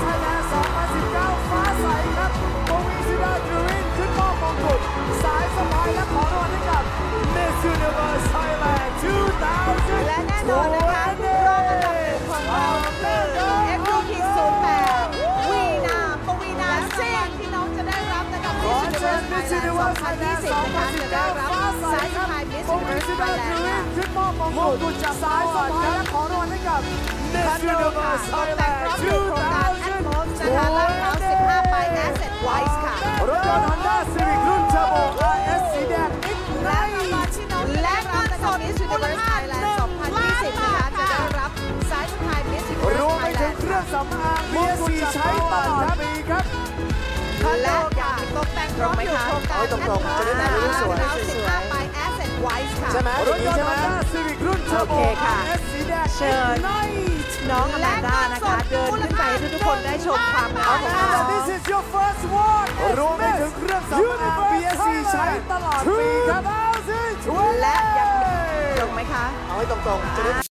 ไทยแลนด์2019 ฟ้าใสครับกวีศิดาดรูวินขึ้นมอบมงกุสายสะพายและขอรางวให้กับ Miss Universe Thailand 2000 และแน่นอนนะคะนี่ของเราคืเอฟลูคิง08วีนาปวีนาซิงที่น้องจะได้รับนะคะ Miss Universe จะได้รับสายสะพาย Miss Universe Thailand ขึ้นมอบมงกุสายสะายและขอรางให้กับ Miss Universe Thailand 2000 นะคะลาดพร้าว15 ไป Asset Wise ค่ะ รถยนต์ Honda Civic รุ่น Turbo RS สีแดง และ Ignite รางวัลที่น้องจะได้รับนะคะ Miss Universe Thailand 2020นะคะจะได้รับสายสะพาย Miss ร Universe วมไปถึง Thailand เครื่องสำอาง BSC ใช้ตลอดปีครับ และอย่างตกแต่งพร้อมอยู่โครงการเอาตรงๆจะได้ถ่ายรูปสวยลาดพร้าว15 ไป Asset Wise ค่ะ ใช่ไหมรถยนต์ Honda Civic รุ่น Turbo โอเคค่ะ RS สีแดงเชิญ Ignite น้องอแมนด้านะคะเดินขึ้นไปให้ ทุกๆคนได้ชมความงามของ And น้อง this is your first one รวมไปถึงเครื่องสำอาง BSC ใช้ตลอดปีครับและยังลงไหมคะ เอาให้ตรงๆจะได้